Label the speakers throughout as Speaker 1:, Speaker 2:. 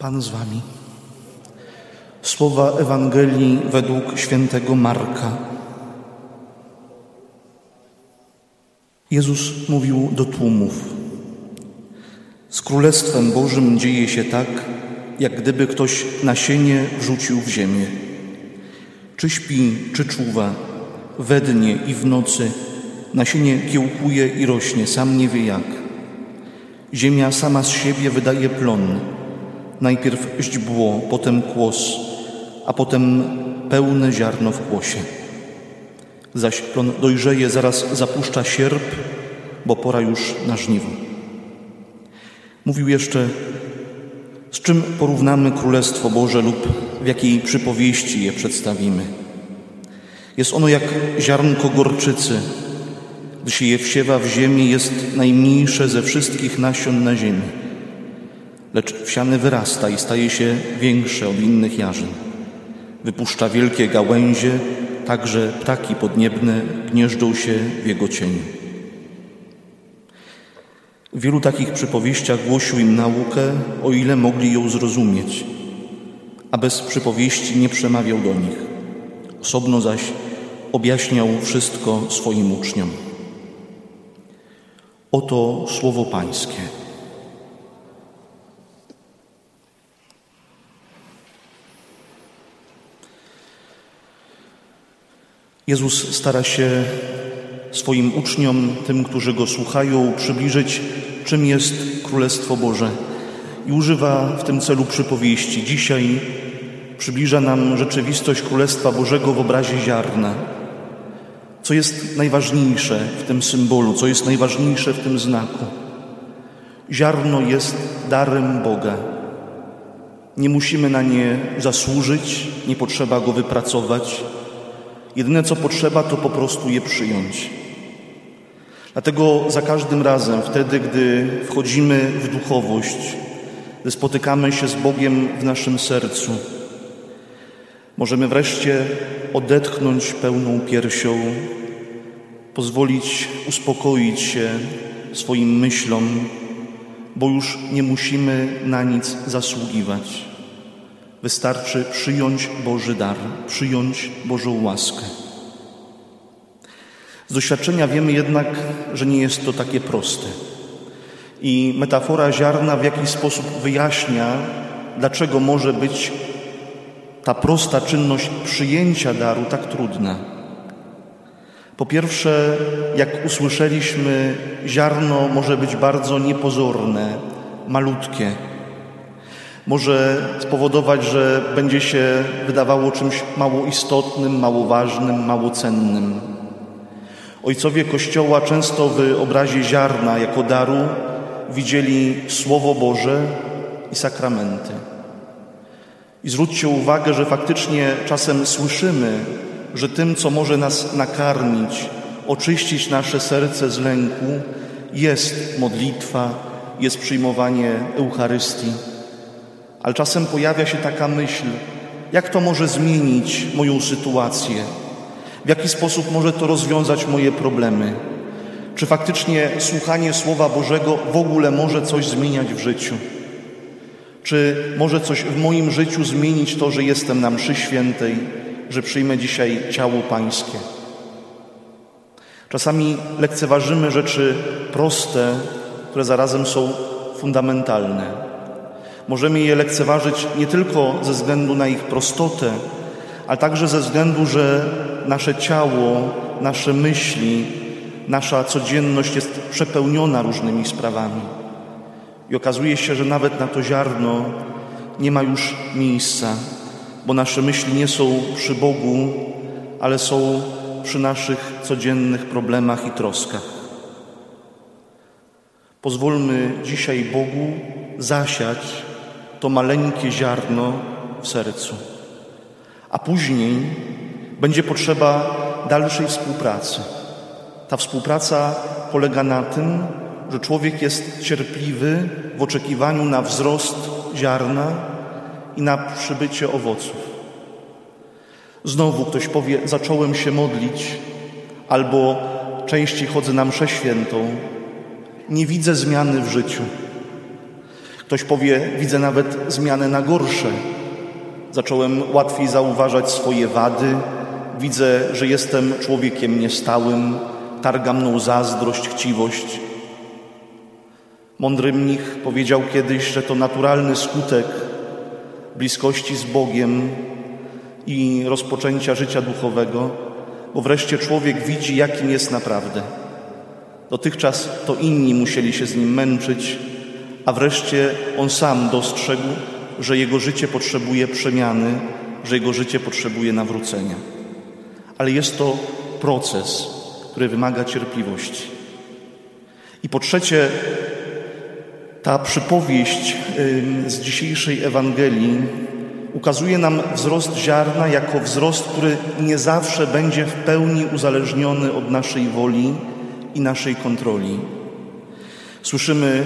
Speaker 1: Pan z wami. Słowa Ewangelii według świętego Marka. Jezus mówił do tłumów. Z Królestwem Bożym dzieje się tak, jak gdyby ktoś nasienie wrzucił w ziemię. Czy śpi, czy czuwa, we dnie i w nocy nasienie kiełkuje i rośnie, sam nie wie jak. Ziemia sama z siebie wydaje plon, najpierw źdźbło, potem kłos, a potem pełne ziarno w kłosie. Zaś plon dojrzeje, zaraz zapuszcza sierp, bo pora już na żniwo. Mówił jeszcze, z czym porównamy Królestwo Boże lub w jakiej przypowieści je przedstawimy. Jest ono jak ziarnko gorczycy, gdy się je wsiewa w ziemię, jest najmniejsze ze wszystkich nasion na ziemi. Lecz wsiany wyrasta i staje się większe od innych jarzyn. Wypuszcza wielkie gałęzie, także ptaki podniebne gnieżdżą się w jego cieniu. W wielu takich przypowieściach głosił im naukę, o ile mogli ją zrozumieć, a bez przypowieści nie przemawiał do nich. Osobno zaś objaśniał wszystko swoim uczniom. Oto słowo Pańskie. Jezus stara się swoim uczniom, tym, którzy go słuchają, przybliżyć, czym jest Królestwo Boże. I używa w tym celu przypowieści. Dzisiaj przybliża nam rzeczywistość Królestwa Bożego w obrazie ziarna. Co jest najważniejsze w tym symbolu, co jest najważniejsze w tym znaku? Ziarno jest darem Boga. Nie musimy na nie zasłużyć, nie potrzeba go wypracować. Jedyne co potrzeba, to po prostu je przyjąć. Dlatego za każdym razem, wtedy, gdy wchodzimy w duchowość, gdy spotykamy się z Bogiem w naszym sercu, możemy wreszcie odetchnąć pełną piersią, pozwolić uspokoić się swoim myślom, bo już nie musimy na nic zasługiwać. Wystarczy przyjąć Boży dar, przyjąć Bożą łaskę. Z doświadczenia wiemy jednak, że nie jest to takie proste. I metafora ziarna w jakiś sposób wyjaśnia, dlaczego może być ta prosta czynność przyjęcia daru tak trudna. Po pierwsze, jak usłyszeliśmy, ziarno może być bardzo niepozorne, malutkie. Może spowodować, że będzie się wydawało czymś mało istotnym, mało ważnym, mało cennym. Ojcowie Kościoła często w obrazie ziarna jako daru widzieli Słowo Boże i sakramenty. I zwróćcie uwagę, że faktycznie czasem słyszymy, że tym, co może nas nakarmić, oczyścić nasze serce z lęku, jest modlitwa, jest przyjmowanie Eucharystii. Ale czasem pojawia się taka myśl, jak to może zmienić moją sytuację, w jaki sposób może to rozwiązać moje problemy. Czy faktycznie słuchanie Słowa Bożego w ogóle może coś zmieniać w życiu? Czy może coś w moim życiu zmienić to, że jestem na mszy świętej, że przyjmę dzisiaj ciało Pańskie? Czasami lekceważymy rzeczy proste, które zarazem są fundamentalne. Możemy je lekceważyć nie tylko ze względu na ich prostotę, ale także ze względu, że nasze ciało, nasze myśli, nasza codzienność jest przepełniona różnymi sprawami. I okazuje się, że nawet na to ziarno nie ma już miejsca, bo nasze myśli nie są przy Bogu, ale są przy naszych codziennych problemach i troskach. Pozwólmy dzisiaj Bogu zasiać to maleńkie ziarno w sercu, a później będzie potrzeba dalszej współpracy. Ta współpraca polega na tym, że człowiek jest cierpliwy w oczekiwaniu na wzrost ziarna i na przybycie owoców. Znowu ktoś powie: Zacząłem się modlić, albo częściej chodzę na mszę świętą, nie widzę zmiany w życiu. Ktoś powie, widzę nawet zmianę na gorsze. Zacząłem łatwiej zauważać swoje wady, widzę, że jestem człowiekiem niestałym, targa mną zazdrość, chciwość. Mądry mnich powiedział kiedyś, że to naturalny skutek bliskości z Bogiem i rozpoczęcia życia duchowego, bo wreszcie człowiek widzi, jakim jest naprawdę. Dotychczas to inni musieli się z nim męczyć, a wreszcie on sam dostrzegł, że jego życie potrzebuje przemiany, że jego życie potrzebuje nawrócenia. Ale jest to proces, który wymaga cierpliwości. I po trzecie, ta przypowieść z dzisiejszej Ewangelii ukazuje nam wzrost ziarna jako wzrost, który nie zawsze będzie w pełni uzależniony od naszej woli i naszej kontroli. Słyszymy,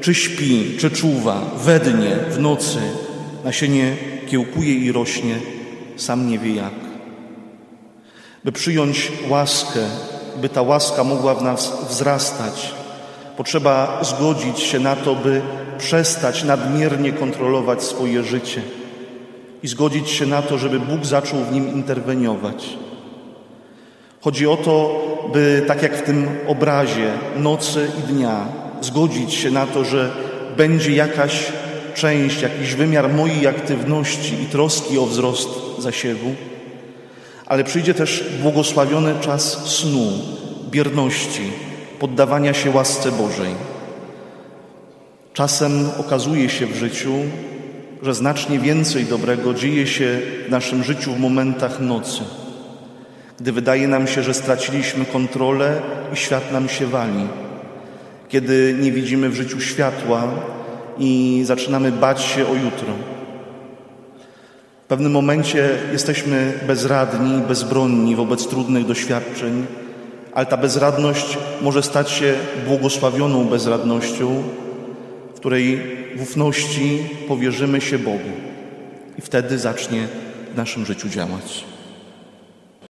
Speaker 1: czy śpi, czy czuwa, we dnie, w nocy, nasienie kiełkuje i rośnie, sam nie wie jak. By przyjąć łaskę, by ta łaska mogła w nas wzrastać, potrzeba zgodzić się na to, by przestać nadmiernie kontrolować swoje życie i zgodzić się na to, żeby Bóg zaczął w nim interweniować. Chodzi o to, by tak jak w tym obrazie nocy i dnia, zgodzić się na to, że będzie jakaś część, jakiś wymiar mojej aktywności i troski o wzrost zasiewu, ale przyjdzie też błogosławiony czas snu, bierności, poddawania się łasce Bożej. Czasem okazuje się w życiu, że znacznie więcej dobrego dzieje się w naszym życiu w momentach nocy, gdy wydaje nam się, że straciliśmy kontrolę i świat nam się wali, kiedy nie widzimy w życiu światła i zaczynamy bać się o jutro. W pewnym momencie jesteśmy bezradni, bezbronni wobec trudnych doświadczeń, ale ta bezradność może stać się błogosławioną bezradnością, w której w ufności powierzymy się Bogu i wtedy zacznie w naszym życiu działać.